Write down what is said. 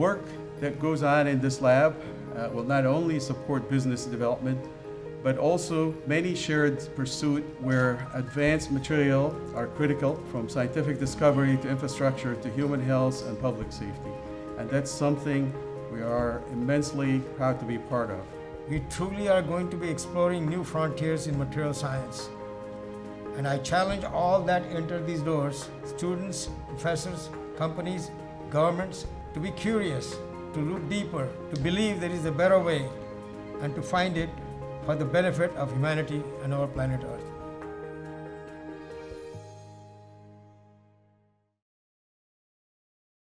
work that goes on in this lab uh, will not only support business development, but also many shared pursuit where advanced material are critical from scientific discovery to infrastructure to human health and public safety. And that's something we are immensely proud to be part of. We truly are going to be exploring new frontiers in material science. And I challenge all that enter these doors, students, professors, companies, governments, to be curious, to look deeper, to believe there is a better way, and to find it for the benefit of humanity and our planet Earth.